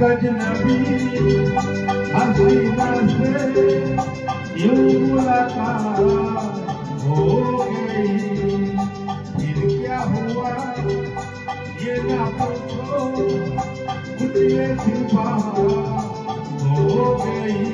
गजनबी हसीना से यूँ मुलाकात हो गई। फिर क्या हुआ? ये ना पूछो कुछ ये सिफा हो गई।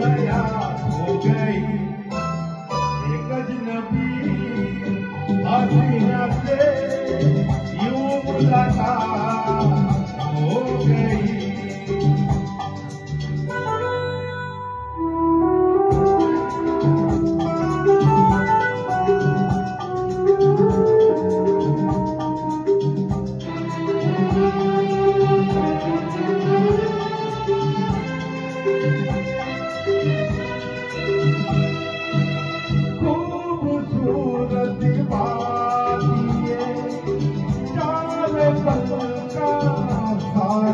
Thank you.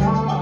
chegar